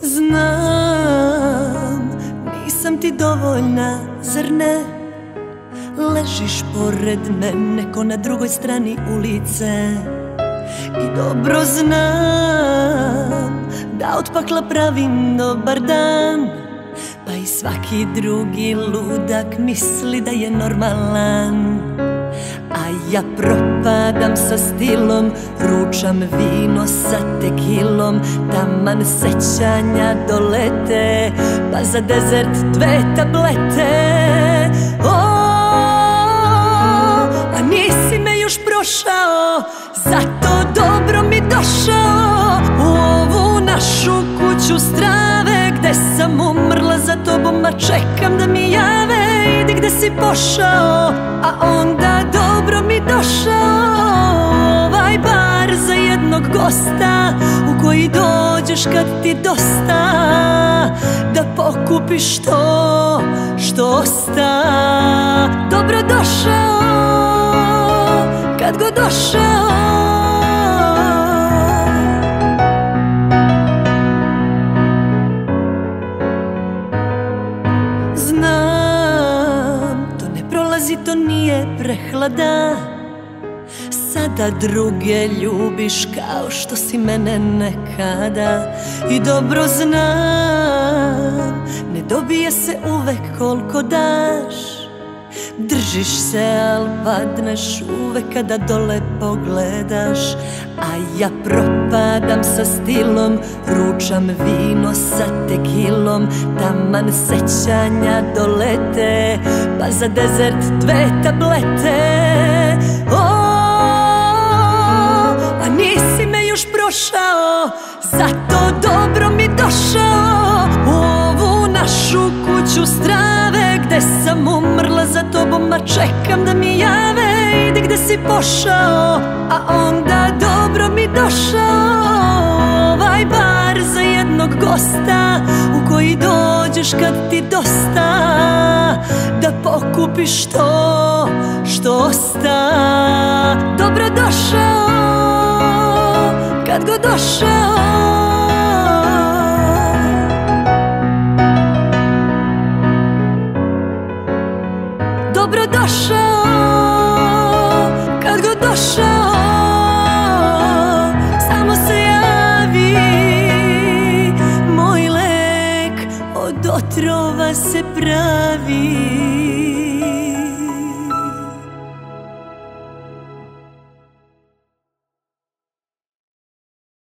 Znam, nisam ti dovoljna, zr ne? Ležiš pored mene, ko na drugoj strani ulice. I dobro znam, da od pakla pravim dobar dan. Pa i svaki drugi ludak misli da je normalan a ja propadam sa stilom Ručam vino sa tekilom Taman sećanja dolete Pa za dezert dve tablete. O, A nisi me još prošao Zato dobro mi došao. U ovu našu kuću strave Gde sam umrla za tobom A čekam da mi jave. Idi gde si pošao A onda dobro gosta U koji dođeš kad ti dosta Da pokupiš to što osta. Dobro došao Kad god došao. Znam, to ne prolazi, to nije prehlada Sada druge ljubiš kao što si mene nekada. I dobro znam, ne dobije se uvek koliko daš. Držiš se, al padneš uvek kada dole pogledaš. A ja propadam sa stilom, ručam vino sa tekilom. Taman sećanja dolete, pa za dezert dve tablete kuću strave gde sam umrla za tobom A čekam da mi jave. Idi gde si pošao A onda dobro mi došao. Ovaj bar za jednog gosta U koji dođeš kad ti dosta Da pokupiš to što osta. Dobro došao Kad god došao dobro došao. Kad god došao Samo se javi. Moj lek od otrova se pravi